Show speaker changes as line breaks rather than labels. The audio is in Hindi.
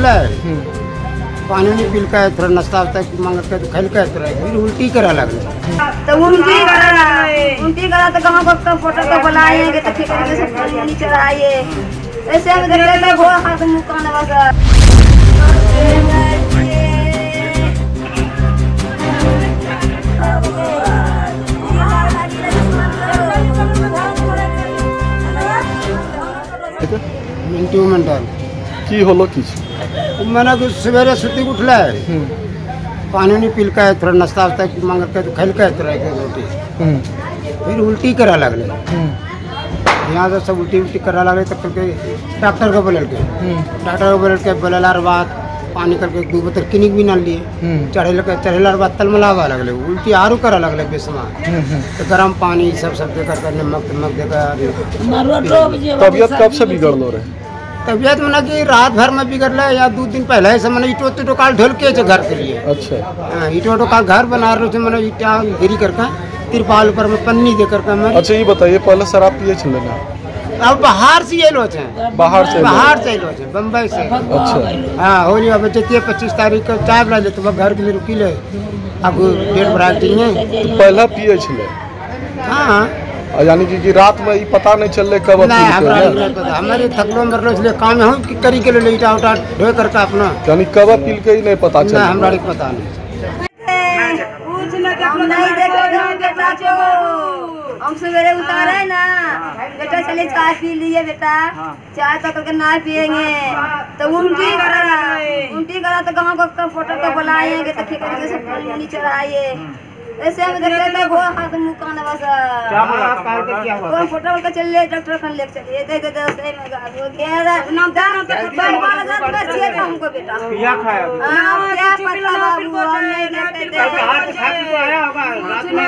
उठला। पानी नहीं पील का थोड़ा नाश्ता वास्ता मांग के तो खेल के थोड़ा फिर उल्टी करा लगले।
तो उल्टी करा उल्टी करा तो कहाँ को तो फ़ोटो को बुलाएँगे तो फिर करके पानी चढ़ाइए ऐसे हम देखते थे घोड़ा हाथ मुँह कान बस
मिनटू मंडल
की होलो की
मैंने कुछ सवेरे सुती उठल है हम्म। पानी नहीं पील के थोड़ा नाश्ता वास्ता मांग के तो खेल के थोड़ा रोटी। हम्म। फिर उल्टी करा लगल। हम्म। यहाँ से सब उल्टी उल्टी करा लगल तब तो करके डॉक्टर को बोलल के। डॉक्टर को बोलल के बोललार बाद पानी करके दू बोतल किनिक भी ना लिए। चढ़े लगे चढ़े लार बाद तलमलावा लगले। उल्टी आरो करा लगल बेसमा तो गरम पानी सब सब देकर नमक तमक देकर
तबियत कब से बिगड़लो रहे?
तबियत मना कि रात भर में बिगड़ल है या दो दिन पहले से मैंने ईटो तिटो काल ढोल के घर के लिए।
अच्छा।
हाँ, ईटो तो काल घर बना रहे थे मैंने ईटा गिरी करके तिरपाल ऊपर में पन्नी दे करके मैं
अच्छा ये बताइए पहले शराब पिए छले ना
अब बाहर से ये लो छे
बाहर से
बाहर से लो छे बम्बई से।
अच्छा।
हाँ होली अब जतिये पच्चीस तारीख को चाय बना ले तो घर के लिए रुकी ले। अब डेट बढ़ा दिए
तो पहला पिए छले
हाँ।
यानी कि, कि रात में ये पता नहीं चलले कब
नहीं
पी
हमरा थकलो मरलो इसलिए काम हम कि करी के लिए ईटा उटा ढो करके अपना।
यानी कब पील के ही नहीं पता
नहीं
चला
हमरा नहीं पता। नहीं
हम नहीं देखे थे बेटा को हम सवेरे उतारे ना। बेटा चले चाय पी लिए बेटा। चाय तो करके ना पियेंगे। तो उल्टी करा। उल्टी करा तो कहाँ को फ़ोटो को बुलाएँगे तो फिर करके सब पानी नहीं चढ़ाइए। ऐसे हम देखते थे वो हाथ मुँह कान बस कौन फ़ोटो वाला चल ले डॉक्टर खान ले चल दे दे दे सही में गा वो गया नाम जा नाम तो बन वाला जात में चाहिए था हमको बेटा।
क्या खाया
हाँ क्या पता बाबू हम नहीं देखते थे।
हाथ खाती तो आया होगा रात में